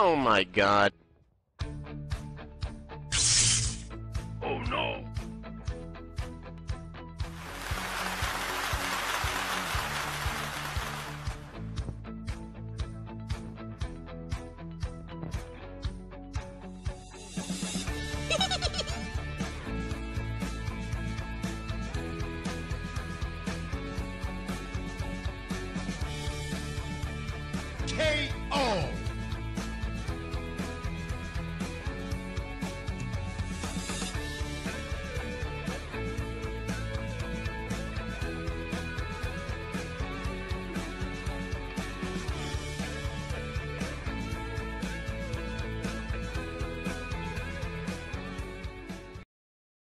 Oh my god. Oh no! KO.